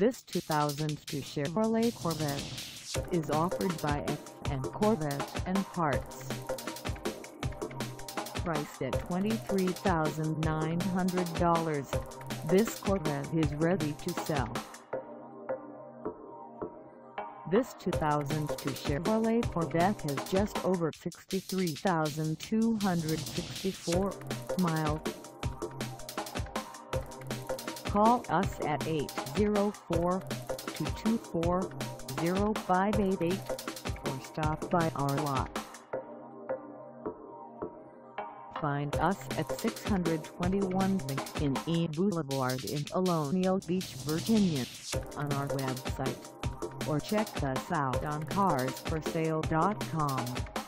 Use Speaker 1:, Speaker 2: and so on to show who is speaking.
Speaker 1: This 2002 Chevrolet Corvette is offered by F&A Corvette and Parts. Priced at $23,900, this Corvette is ready to sell. This 2002 Chevrolet Corvette has just over 63,264 miles. Call us at 804-224-0588 or stop by our lot. Find us at 621 Lincoln E. Boulevard in Colonial Beach, Virginia on our website or check us out on carsforsale.com.